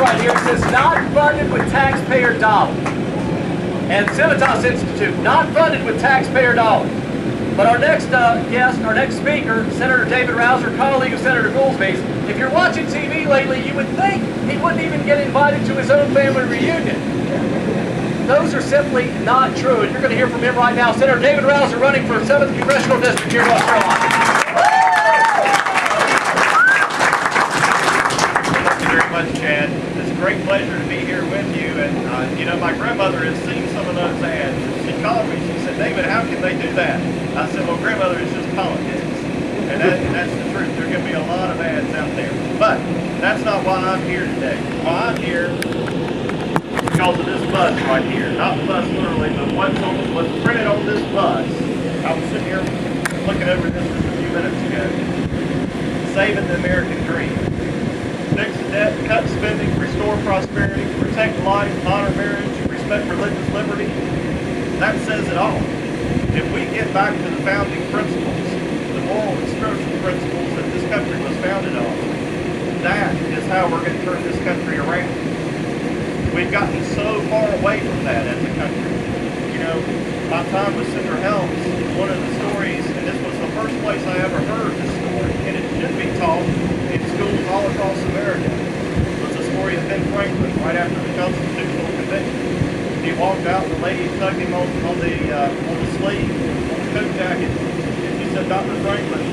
right here. It says not funded with taxpayer dollars. And Civitas Institute, not funded with taxpayer dollars. But our next uh, guest, our next speaker, Senator David Rouzer, colleague of Senator Goolsby's, if you're watching TV lately, you would think he wouldn't even get invited to his own family reunion. Those are simply not true, and you're going to hear from him right now. Senator David Rouzer running for 7th Congressional District here in Carolina. Pleasure to be here with you. And, uh, you know, my grandmother has seen some of those ads. She called me. She said, David, how can they do that? I said, well, grandmother, it's just politics. And, that, that's the truth. There are going to be a lot of ads out there. But that's not why I'm here today. Why I'm here because of this bus right here. Not the bus literally, but what's, on, what's printed on this bus. I was sitting here looking over this a few minutes ago. Saving the American dream. Fix debt, uh, cut spending, restore prosperity, protect life, honor marriage, respect religious liberty. That says it all. If we get back to the founding principles, the moral and spiritual principles that this country was founded on, that is how we're going to turn this country around. We've gotten so far away from that as a country. You know, my time with Senator Helms, one of the stories, and this was the first place I ever heard this story, and it should be taught schools all across America, was the story of Ben Franklin right after the Constitutional Convention. He walked out, and the lady tugged him on, on the uh, on the sleeve, on the coat jacket, and she said, Dr. Franklin,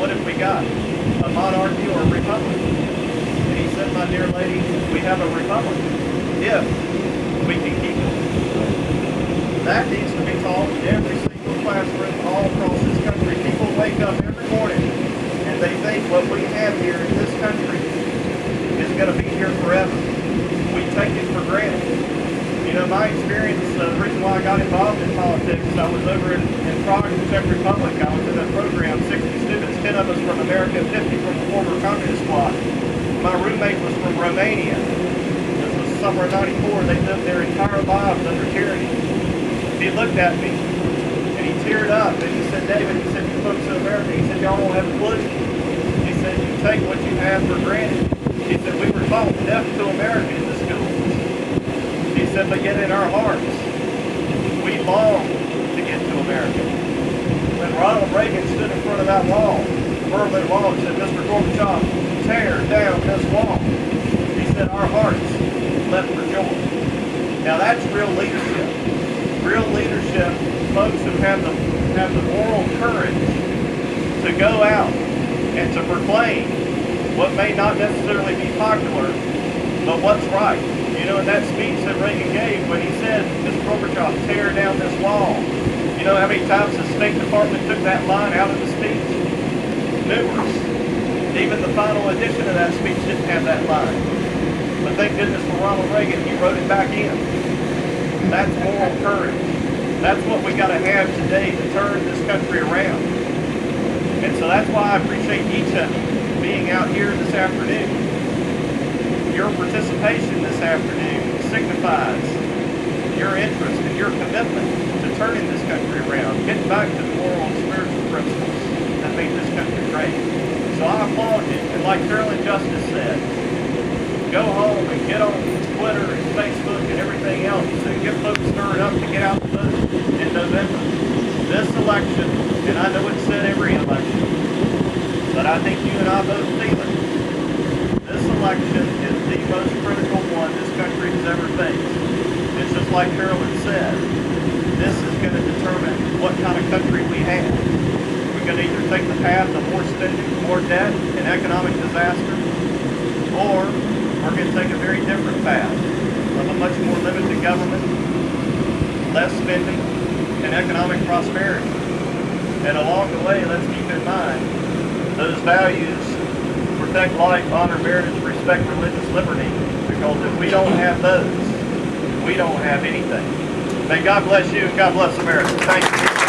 what have we got? A monarchy or a republic? And he said, my dear lady, we have a republic if we can keep it. That needs to be taught in every single classroom all across this country. People wake up every morning and they think what we have here in this country is going to be here forever. We take it for granted. You know, my experience, uh, the reason why I got involved in politics, I was over in, in Prague, the Czech Republic. I was in a program, 60 students, 10 of us from America, 50 from the former communist bloc. My roommate was from Romania This was summer of 94, they lived their entire lives under tyranny. He looked at me, and he teared up, and he said, David, he said, you folks in America, he said, y'all won't have a clue. Take what you have for granted. He said, we were taught deaf to America in the schools. He said, but yet in our hearts, we long to get to America. When Ronald Reagan stood in front of that wall, Berlin Wall, and said, Mr. Gorbachev, tear down this wall. He said, our hearts left for joy. Now that's real leadership. Real leadership, folks who have the have the moral courage to go out and to proclaim what may not necessarily be popular, but what's right. You know, in that speech that Reagan gave when he said, Mr. Gorbachev, tear down this wall. You know how many times the State Department took that line out of the speech? Numerous. Even the final edition of that speech didn't have that line. But thank goodness for Ronald Reagan, he wrote it back in. That's moral courage. That's what we got to have today to turn this country around. And so that's why I appreciate each of you being out here this afternoon. Your participation this afternoon signifies your interest and your commitment to turning this country around, getting back to the moral and spiritual principles that made this country great. So I applaud you. And like Carolyn Justice said, go home and get on Twitter and Facebook and everything else to get folks stirred up to get out the vote in November. This election, and I know it's said every but I think you and I both feel it. This election is the most critical one this country has ever faced. It's just like Carolyn said, this is going to determine what kind of country we have. We're going to either take the path of more spending, more debt, and economic disaster, or we're going to take a very different path of a much more limited government, less spending, and economic prosperity. And along the way, let's keep in mind those values, protect life, honor marriage, respect religious liberty, because if we don't have those, we don't have anything. May God bless you and God bless America. Thank you.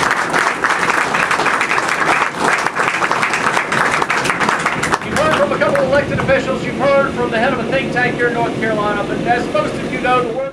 from a couple of elected officials. You've heard from the head of a think tank here in North Carolina. But as most of you know, the word